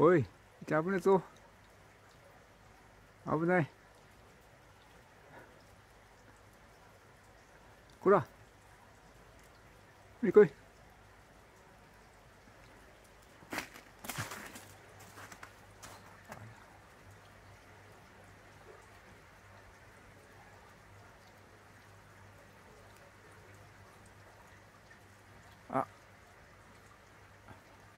おい危ねえぞ危ないこら見に来い